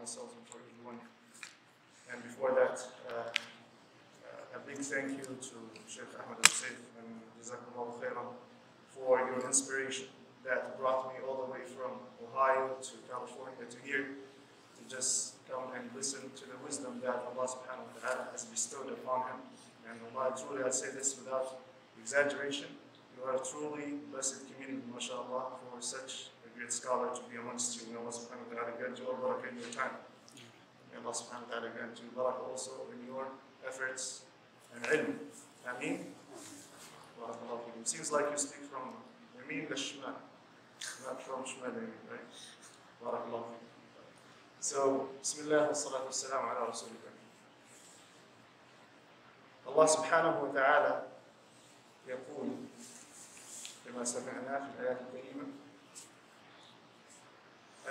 myself and for everyone. And before that, uh, uh, a big thank you to Sheikh Ahmed al-Saif and Jazakumullah khairan for your inspiration that brought me all the way from Ohio to California to here to just come and listen to the wisdom that Allah subhanahu wa ta'ala has bestowed upon him. And Allah, truly I say this without exaggeration, you are truly blessed community, mashallah, for such great scholar to be amongst you. May Allah subhanahu wa ta'ala grant you all barakah in your time. May Allah subhanahu wa ta'ala grant you barakah also in your efforts and ilm. Ameen. Barakallahu feekum. Seems like you speak from Yamin to Shmal, not from Shmal, right? Barakallahu feekum. So, Bismillah wa salatu wa salam ala Rasulillah. الله سبحانه وتعالى يقول كما سمعنا في الآيات الكريمة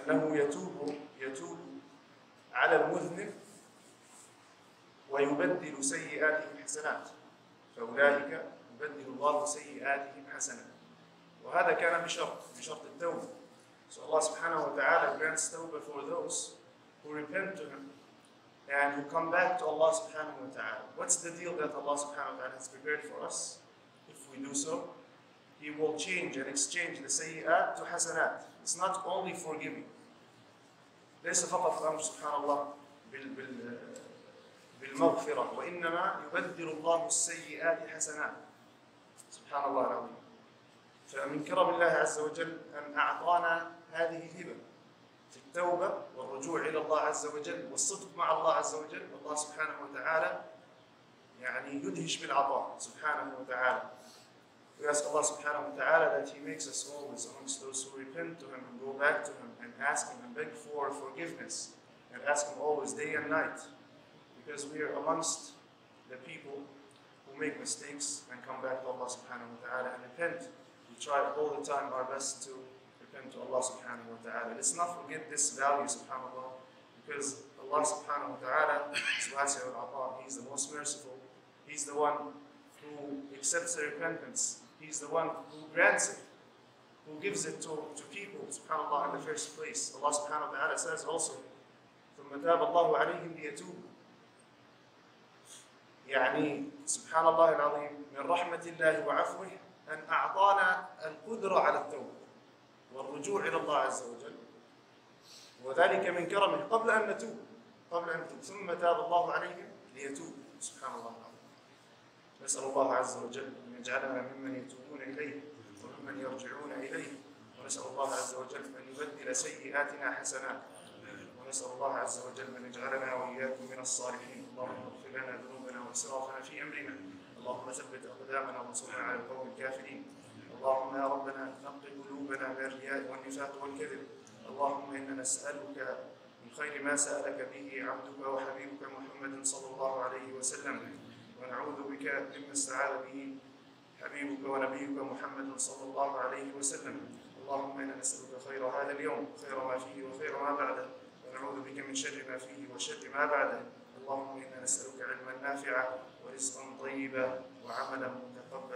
أنه يتوب يتوب على المذنب ويبدل سيئاتهم حسنات فأولئك يبدل الله سيئاتهم حسنات وهذا كان بشرط بشرط التوبة So Allah subhanahu wa ta'ala grants tawbah for those who repent to Him and who come back to Allah subhanahu wa ta'ala. What's the deal that Allah subhanahu wa ta'ala has prepared for us? If we do so, He will change and exchange the sayyat to hasanat. It's not only forgiving. ليس فقط الأمر سبحان الله بال بال بالمغفرة وإنما يبدل الله السيئات حسنات. سبحان الله العظيم. فمن كرم الله عز وجل أن أعطانا هذه الهبة في التوبة والرجوع إلى الله عز وجل والصدق مع الله عز وجل والله سبحانه وتعالى يعني يدهش بالعطاء سبحانه وتعالى. We ask Allah subhanahu wa ta'ala that He makes us always amongst those who repent to Him and go back to Him and ask Him and beg for forgiveness and ask Him always day and night because we are amongst the people who make mistakes and come back to Allah subhanahu wa ta'ala and repent. We try all the time our best to repent to Allah subhanahu wa ta'ala. Let's not forget this value subhanAllah because Allah subhanahu wa ta'ala is. He's the most merciful. He's the one who accepts the repentance. He's the one who grants it, who gives it to, to people, subhanAllah, in the first place. Allah subhanahu wa ta'ala says also, ثم تاب الله عليهم ليتوبوا يعني سبحان الله العظيم من رحمة الله وعفوه أن أعطانا القدرة على التوبة والرجوع إلى الله عز وجل وذلك من كرمه قبل أن نتوب قبل أن نتوب ثم تاب الله عليهم ليتوبوا سبحان الله العظيم نسأل الله عز وجل يجعلنا ممن يتوبون إليه وممن يرجعون إليه. ونسأل الله عز وجل أن يبدل سيئاتنا حسنات. ونسأل الله عز وجل أن يجعلنا وإياكم من الصالحين. اللهم اغفر لنا ذنوبنا وإسرافنا في أمرنا. اللهم ثبت أقدامنا وانصرنا على القوم الكافرين. اللهم يا ربنا نقي قلوبنا من الرياء والنفاق والكذب. اللهم إنا نسألك من خير ما سألك به عبدك وحبيبك محمد صلى الله عليه وسلم. ونعوذ بك مما استعاذ به ونبيك محمد صلى الله عليه وسلم. اللهم إنا نسألك خير هذا اليوم خير ما فيه وخير ما بعده. ونعوذ بك من شر ما فيه وشر ما بعده. اللهم إنا نسألك علما نافعا ورزقا طيبا وعملا متقبلا.